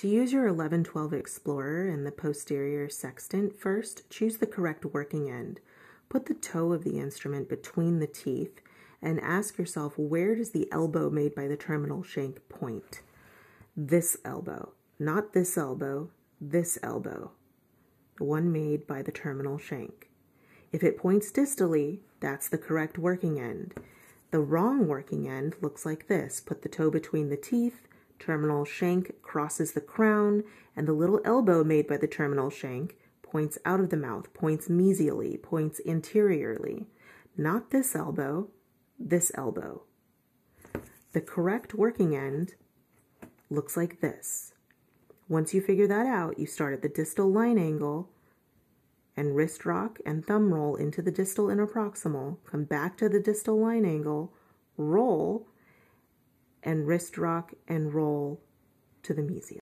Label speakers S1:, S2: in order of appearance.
S1: To use your 1112 Explorer and the posterior sextant, first choose the correct working end. Put the toe of the instrument between the teeth and ask yourself where does the elbow made by the terminal shank point? This elbow, not this elbow, this elbow, the one made by the terminal shank. If it points distally, that's the correct working end. The wrong working end looks like this. Put the toe between the teeth, terminal shank crosses the crown, and the little elbow made by the terminal shank points out of the mouth, points mesially, points anteriorly. Not this elbow, this elbow. The correct working end looks like this. Once you figure that out, you start at the distal line angle and wrist rock and thumb roll into the distal interproximal, come back to the distal line angle, roll, and wrist rock and roll to the mesial.